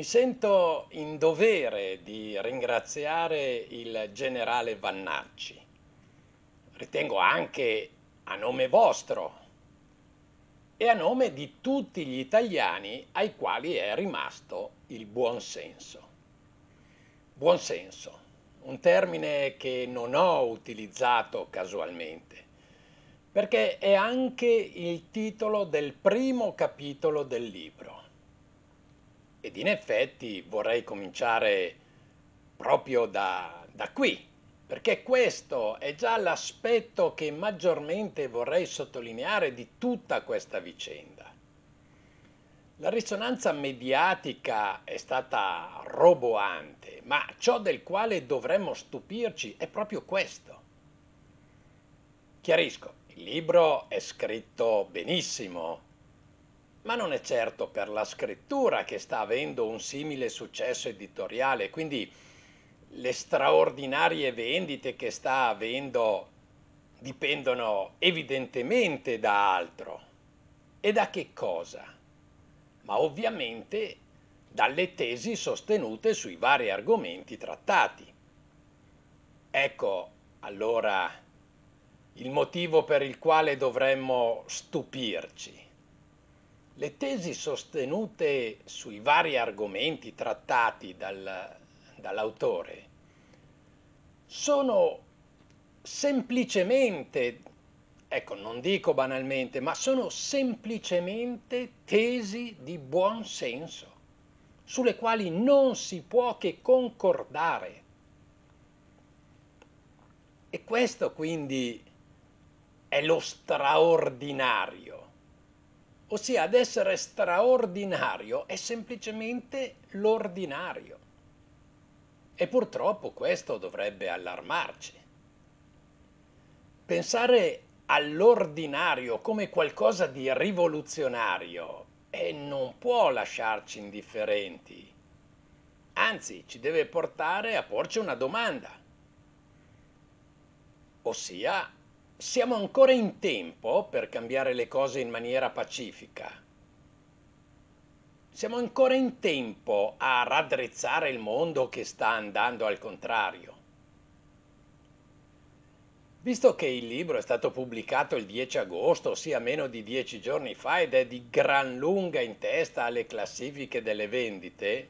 Mi sento in dovere di ringraziare il generale Vannacci. Ritengo anche a nome vostro e a nome di tutti gli italiani ai quali è rimasto il buon senso. Buon senso, un termine che non ho utilizzato casualmente, perché è anche il titolo del primo capitolo del libro. Ed in effetti vorrei cominciare proprio da, da qui, perché questo è già l'aspetto che maggiormente vorrei sottolineare di tutta questa vicenda. La risonanza mediatica è stata roboante, ma ciò del quale dovremmo stupirci è proprio questo. Chiarisco, il libro è scritto benissimo, ma non è certo per la scrittura che sta avendo un simile successo editoriale, quindi le straordinarie vendite che sta avendo dipendono evidentemente da altro. E da che cosa? Ma ovviamente dalle tesi sostenute sui vari argomenti trattati. Ecco allora il motivo per il quale dovremmo stupirci. Le tesi sostenute sui vari argomenti trattati dal, dall'autore sono semplicemente, ecco non dico banalmente, ma sono semplicemente tesi di buon senso, sulle quali non si può che concordare. E questo quindi è lo straordinario ossia ad essere straordinario è semplicemente l'ordinario. E purtroppo questo dovrebbe allarmarci. Pensare all'ordinario come qualcosa di rivoluzionario e non può lasciarci indifferenti. Anzi, ci deve portare a porci una domanda. Ossia, siamo ancora in tempo per cambiare le cose in maniera pacifica. Siamo ancora in tempo a raddrizzare il mondo che sta andando al contrario. Visto che il libro è stato pubblicato il 10 agosto, ossia meno di dieci giorni fa, ed è di gran lunga in testa alle classifiche delle vendite,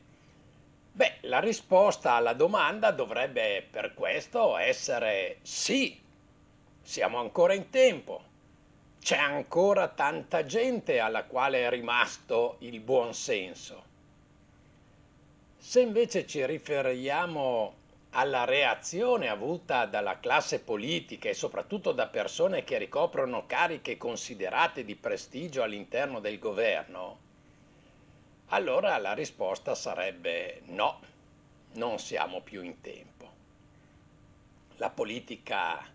beh, la risposta alla domanda dovrebbe per questo essere sì, siamo ancora in tempo. C'è ancora tanta gente alla quale è rimasto il buon senso. Se invece ci riferiamo alla reazione avuta dalla classe politica e soprattutto da persone che ricoprono cariche considerate di prestigio all'interno del governo, allora la risposta sarebbe no, non siamo più in tempo. La politica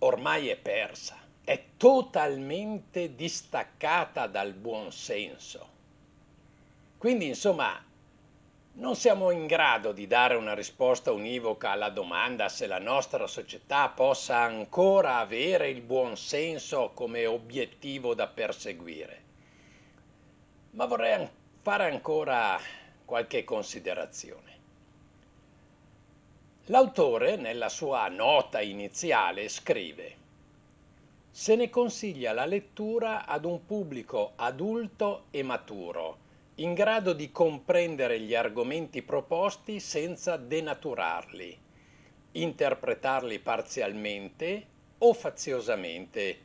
ormai è persa, è totalmente distaccata dal buon senso. Quindi, insomma, non siamo in grado di dare una risposta univoca alla domanda se la nostra società possa ancora avere il buon senso come obiettivo da perseguire. Ma vorrei fare ancora qualche considerazione. L'autore, nella sua nota iniziale, scrive Se ne consiglia la lettura ad un pubblico adulto e maturo, in grado di comprendere gli argomenti proposti senza denaturarli, interpretarli parzialmente o faziosamente,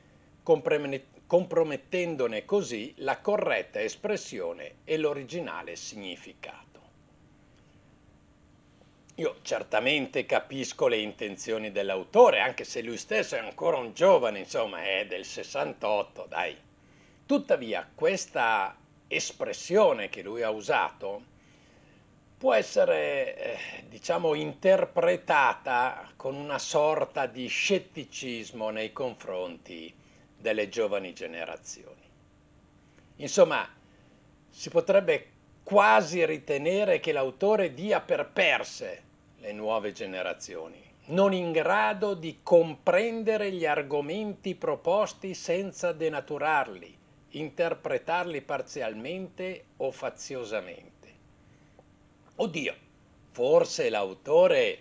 compromettendone così la corretta espressione e l'originale significato. Io certamente capisco le intenzioni dell'autore, anche se lui stesso è ancora un giovane, insomma, è del 68, dai. Tuttavia, questa espressione che lui ha usato può essere, eh, diciamo, interpretata con una sorta di scetticismo nei confronti delle giovani generazioni. Insomma, si potrebbe quasi ritenere che l'autore dia per perse le nuove generazioni, non in grado di comprendere gli argomenti proposti senza denaturarli, interpretarli parzialmente o faziosamente. Oddio, forse l'autore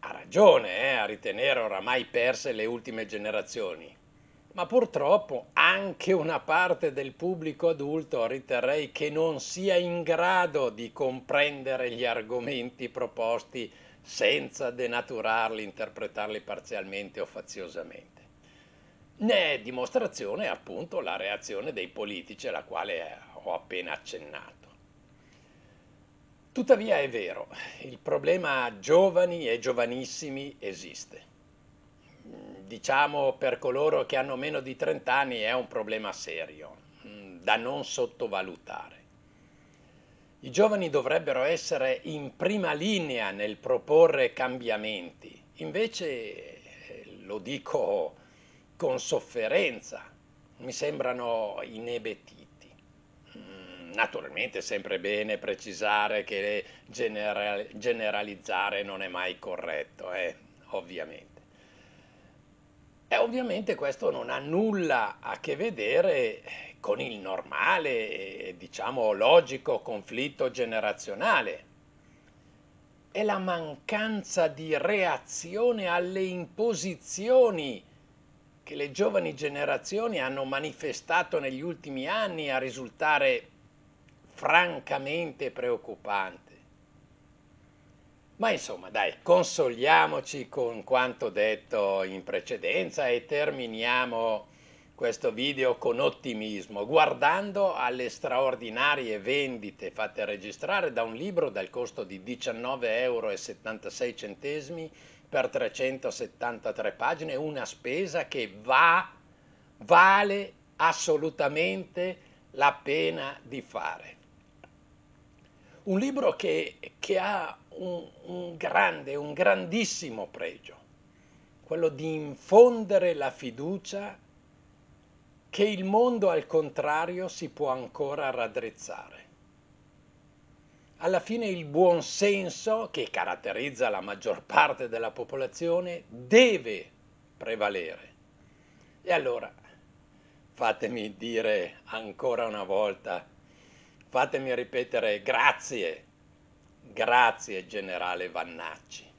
ha ragione eh, a ritenere oramai perse le ultime generazioni, ma purtroppo anche una parte del pubblico adulto riterrei che non sia in grado di comprendere gli argomenti proposti senza denaturarli, interpretarli parzialmente o faziosamente. Ne è dimostrazione appunto la reazione dei politici alla quale ho appena accennato. Tuttavia è vero, il problema giovani e giovanissimi esiste. Diciamo per coloro che hanno meno di 30 anni è un problema serio, mm, da non sottovalutare. I giovani dovrebbero essere in prima linea nel proporre cambiamenti, invece eh, lo dico con sofferenza, mi sembrano inebetiti. Naturalmente è sempre bene precisare che general, generalizzare non è mai corretto, eh, ovviamente. E ovviamente questo non ha nulla a che vedere con il normale, diciamo logico conflitto generazionale. È la mancanza di reazione alle imposizioni che le giovani generazioni hanno manifestato negli ultimi anni a risultare francamente preoccupante. Ma insomma, dai, consoliamoci con quanto detto in precedenza e terminiamo questo video con ottimismo, guardando alle straordinarie vendite fatte registrare da un libro dal costo di 19,76 euro per 373 pagine, una spesa che va, vale assolutamente la pena di fare. Un libro che, che ha un, un grande, un grandissimo pregio, quello di infondere la fiducia che il mondo al contrario si può ancora raddrizzare. Alla fine il buon senso che caratterizza la maggior parte della popolazione deve prevalere. E allora fatemi dire ancora una volta fatemi ripetere grazie, grazie generale Vannacci.